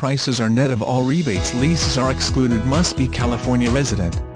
prices are net of all rebates leases are excluded must be California resident.